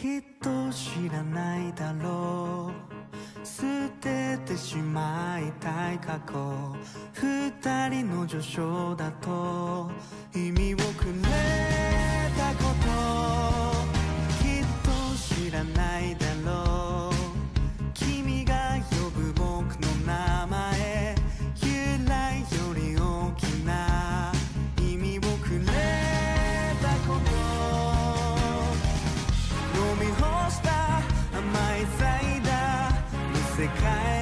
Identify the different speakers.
Speaker 1: きっと知らないだろう。捨ててしまいたい過去。二人の序章だと意味をくれたこと世界。